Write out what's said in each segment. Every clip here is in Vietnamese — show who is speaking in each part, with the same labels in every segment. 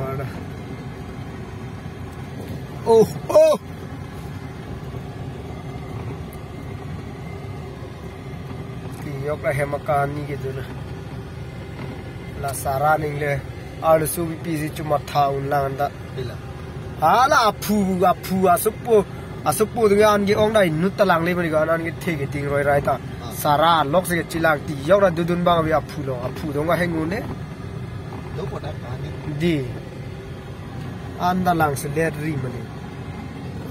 Speaker 1: వాడ oh, oh. Oh yoka hemakan ni gitu lah. La saraning le alu subi pisi cuma tahun lang anda.
Speaker 2: Bila.
Speaker 1: Ala apu apu asupu asupu tu an gi ong dai nut talang le mani ga an gi the gi ting roi rai ta. Sara lok se chilak ti yok ra dudun bang bi apu lo apu dong ga hengun ne.
Speaker 2: Đâu có đáp án đi.
Speaker 1: di anda lang se let ri mani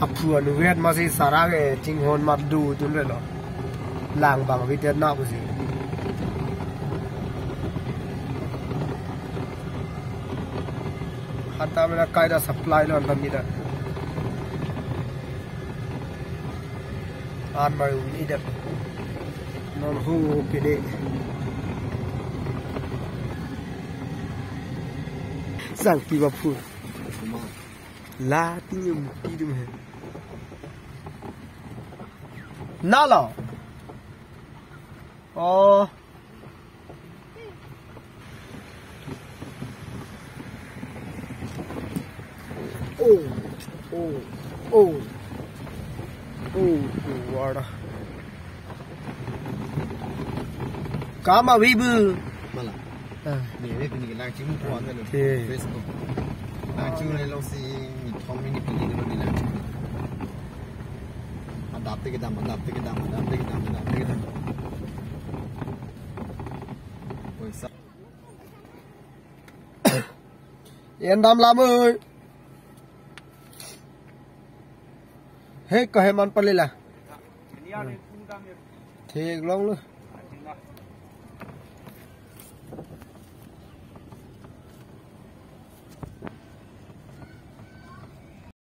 Speaker 1: apu anu wet ma si sara ge ting hon ma du tun le lo lang bang vi te na bu si hata mena kaida supply lo lam ni da an ma ni da non hu ke de sang ki ba phu la ti nhum ti dum he na lo oh oh oh oh wada kama vibu
Speaker 2: Malah.
Speaker 1: ah
Speaker 2: Để đây thì nàng chứng khoa ra được.
Speaker 1: Thì-
Speaker 2: Facebook. Nàng chứng này lâu xí nhị thông mini pili nó đi nàng. Adap tới cái đam, adap tới
Speaker 1: hết có hệ món là. Thiệt lắm luôn